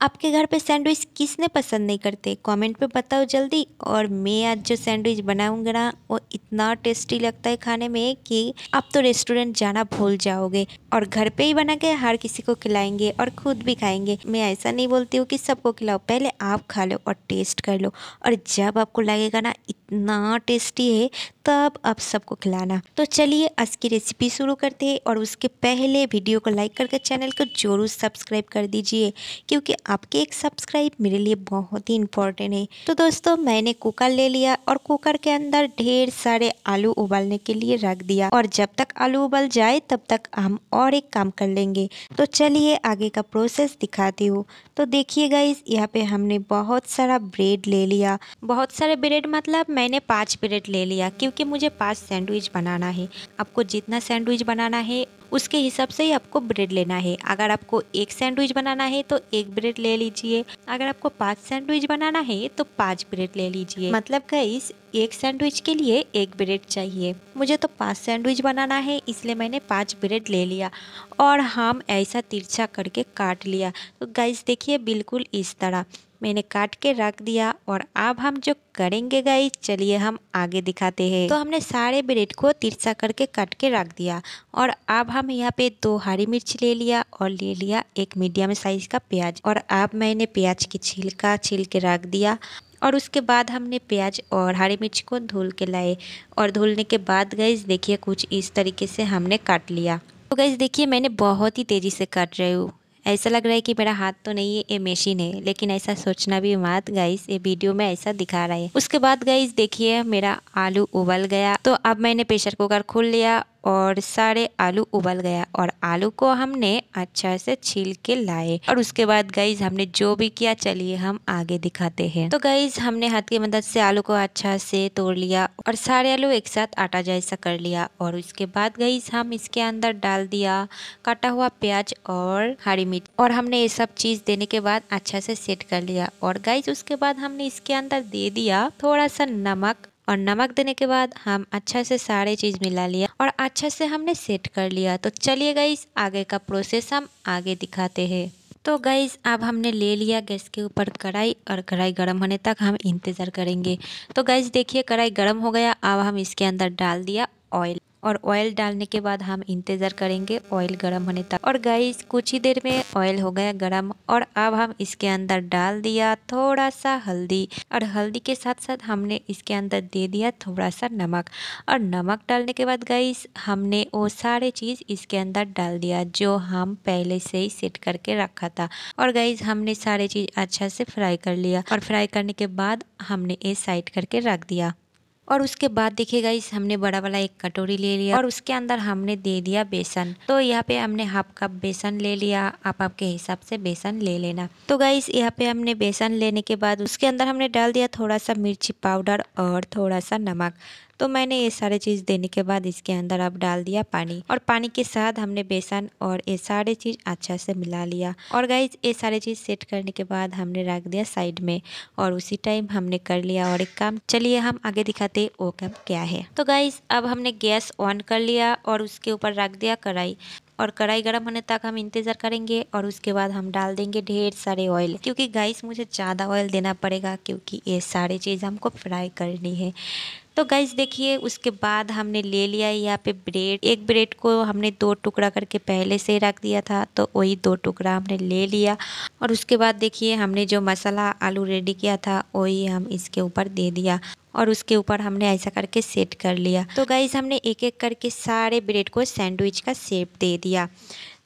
आपके घर पे सैंडविच किसने पसंद नहीं करते? कमेंट पे बताओ जल्दी। और मैं आज जो सैंडविच बनाऊँगा ना, वो इतना टेस्टी लगता है खाने में कि आप तो रेस्टोरेंट जाना भूल जाओगे। और घर पे ही बना के हर किसी को खिलाएँगे और खुद भी खाएँगे। मैं ऐसा नहीं बोलती हूँ कि सबको खिलाओ। पहले आप खा लो और टेस्ट कर लो। और जब आपको लगेगा ना इतना टेस्टी है, तब आप सबको खिलाना। तो चलिए, आज की रेसिपी शुरू करते हैं और उसके पहले वीडियो को लाइक करके चैनल को ज़रूर सब्सक्राइब कर दीजिए, क्योंकि आपके एक सब्सक्राइब मेरे लिए बहुत ही इम्पोर्टेंट है। तो दोस्तों, मैंने कुकर ले लिया और कुकर के अंदर ढेर सारे आलू उबालने के लिए रख दिया। और जब तक आलू उबल जाए, तब तक हम और एक काम कर लेंगे। तो चलिए, आगे का प्रोसेस दिखाती हूँ। तो देखिए गाइस यहाँ पे हमने बहुत सारा ब्रेड ले लिया। बहुत सारे ब्रेड मतलब मैंने पाँच ब्रेड ले लिया, क्योंकि मुझे पाँच सैंडविच बनाना है। आपको जितना सैंडविच बनाना है, उसके हिसाब से ही आपको ब्रेड लेना है। अगर आपको एक सैंडविच बनाना है तो एक ब्रेड ले लीजिए। अगर आपको पाँच सैंडविच बनाना है तो पाँच ब्रेड ले लीजिए। मतलब गाइस एक सैंडविच के लिए एक ब्रेड चाहिए। मुझे तो पाँच सैंडविच बनाना है, इसलिए मैंने पाँच ब्रेड ले लिया। और हम ऐसा तिरछा करके काट लिया। तो गाइस देखिए, बिल्कुल इस तरह। मैंने काट के रख दिया और अब हम जो करेंगे गाइस, चलिए हम आगे दिखाते हैं। तो हमने सारे ब्रेड को तिरछा करके काट के रख दिया और अब हम यहाँ पे दो हरी मिर्च ले लिया और ले लिया एक मीडियम साइज़ का प्याज और अब मैंने प्याज की छिलका छिल के रख दिया और उसके बाद हमने प्याज और हरी मिर्च को धुल के लाए और धुलने के बाद गैस देखिए कुछ इस तरीके से हमने काट लिया। तो गैस देखिए मैंने बहुत ही तेज़ी से काट रही हूँ। ऐसा लग रहा है कि मेरा हाथ तो नहीं है, ये मशीन है। लेकिन ऐसा सोचना भी मत गाइस ये वीडियो में ऐसा दिखा रहा है। उसके बाद गाइस देखिए, मेरा आलू उबल गया। तो अब मैंने प्रेशर कुकर खोल लिया और सारे आलू उबल गया और आलू को हमने अच्छा से छील के लाए। और उसके बाद गईज हमने जो भी किया, चलिए हम आगे दिखाते हैं। तो गईज हमने हाथ की मदद से आलू को अच्छा से तोड़ लिया और सारे आलू एक साथ आटा जैसा कर लिया। और उसके बाद गईज हम इसके अंदर डाल दिया, काटा हुआ प्याज और हरी मिर्च। और हमने ये सब चीज़ देने के बाद अच्छा से सेट कर लिया। और गाइज़ उसके बाद हमने इसके अंदर दे दिया थोड़ा सा नमक। और नमक देने के बाद हम अच्छा से सारे चीज़ मिला लिया और अच्छा से हमने सेट कर लिया। तो चलिए गाइस आगे का प्रोसेस हम आगे दिखाते हैं। तो गाइज़ अब हमने ले लिया गैस के ऊपर कढ़ाई और कढ़ाई गर्म होने तक हम इंतज़ार करेंगे। तो गाइज़ देखिए कढ़ाई गर्म हो गया, अब हम इसके अंदर डाल दिया ऑयल और ऑयल डालने के बाद हम इंतज़ार करेंगे ऑयल गर्म होने तक। और गाइस कुछ ही देर में ऑयल हो गया गर्म और अब हम इसके अंदर डाल दिया थोड़ा सा हल्दी। और हल्दी के साथ साथ हमने इसके अंदर दे दिया थोड़ा सा नमक। और नमक डालने के बाद गाइस हमने वो सारे चीज़ इसके अंदर डाल दिया जो हम पहले से ही सेट करके रखा था। और गाइस हमने सारे चीज़ अच्छा से फ्राई कर लिया। और फ्राई करने के बाद हमने ये साइड करके रख दिया। और उसके बाद देखिएगा, इस हमने बड़ा वाला एक कटोरी ले लिया और उसके अंदर हमने दे दिया बेसन। तो यहाँ पे हमने हाफ़ कप बेसन ले लिया, आप आपके हिसाब से बेसन ले लेना। तो गाइस यहाँ पे हमने बेसन लेने के बाद उसके अंदर हमने डाल दिया थोड़ा सा मिर्ची पाउडर और थोड़ा सा नमक। तो मैंने ये सारे चीज़ देने के बाद इसके अंदर अब डाल दिया पानी और पानी के साथ हमने बेसन और ये सारे चीज़ अच्छा से मिला लिया। और गाइज़ ये सारे चीज़ सेट करने के बाद हमने रख दिया साइड में और उसी टाइम हमने कर लिया। और एक काम, चलिए हम आगे दिखाते वो काम क्या है। तो गाइज़ अब हमने गैस ऑन कर लिया और उसके ऊपर रख दिया कढ़ाई। और कढ़ाई गर्म होने तक हम इंतज़ार करेंगे और उसके बाद हम डाल देंगे ढेर सारे ऑयल क्योंकि गाइस मुझे ज़्यादा ऑयल देना पड़ेगा क्योंकि ये सारी चीज़ हमको फ्राई करनी है। तो गाइज़ देखिए, उसके बाद हमने ले लिया यहाँ पे ब्रेड एक ब्रेड को हमने दो टुकड़ा करके पहले से रख दिया था तो वही दो टुकड़ा हमने ले लिया। और उसके बाद देखिए, हमने जो मसाला आलू रेडी किया था, वही हम इसके ऊपर दे दिया। और उसके ऊपर हमने ऐसा करके सेट कर लिया। तो गाइज़ हमने एक एक करके सारे ब्रेड को सैंडविच का शेप दे दिया।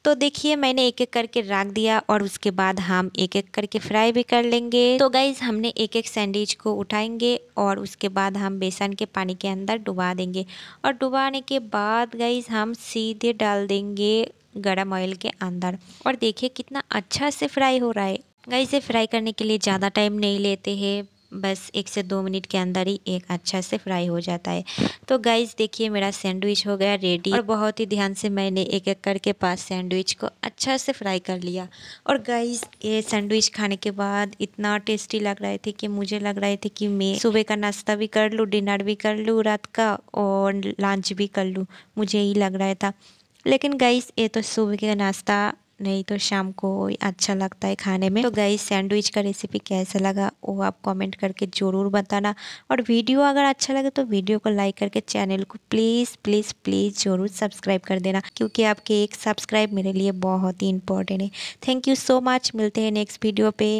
तो देखिए, मैंने एक एक करके रख दिया और उसके बाद हम एक एक करके फ्राई भी कर लेंगे। तो गाइज़ हमने एक एक सैंडविच को उठाएँगे और उसके बाद हम बेसन के पानी के अंदर डुबा देंगे। और डुबाने के बाद गाइज़ हम सीधे डाल देंगे गरम ऑयल के अंदर। और देखिए, कितना अच्छा से फ्राई हो रहा है। गाइस से फ्राई करने के लिए ज़्यादा टाइम नहीं लेते हैं। बस एक से दो मिनट के अंदर ही एक अच्छा से फ्राई हो जाता है। तो गाइज़ देखिए मेरा सैंडविच हो गया रेडी और बहुत ही ध्यान से मैंने एक एक करके पास सैंडविच को अच्छा से फ्राई कर लिया। और गाइज़ ये सैंडविच खाने के बाद इतना टेस्टी लग रहे थे कि मुझे लग रहे थे कि मैं सुबह का नाश्ता भी कर लूँ डिनर भी कर लूँ, रात का और लंच भी कर लूँ। मुझे यही लग रहा था। लेकिन गाइस ये तो सुबह का नाश्ता नहीं तो शाम को अच्छा लगता है खाने में। तो गई सैंडविच का रेसिपी कैसा लगा, वो आप कमेंट करके ज़रूर बताना। और वीडियो अगर अच्छा लगे तो वीडियो को लाइक करके चैनल को प्लीज़ प्लीज़ प्लीज़ ज़रूर सब्सक्राइब कर देना, क्योंकि आपके एक सब्सक्राइब मेरे लिए बहुत ही इंपॉर्टेंट है। थैंक यू सो मच मिलते हैं नेक्स्ट वीडियो पे।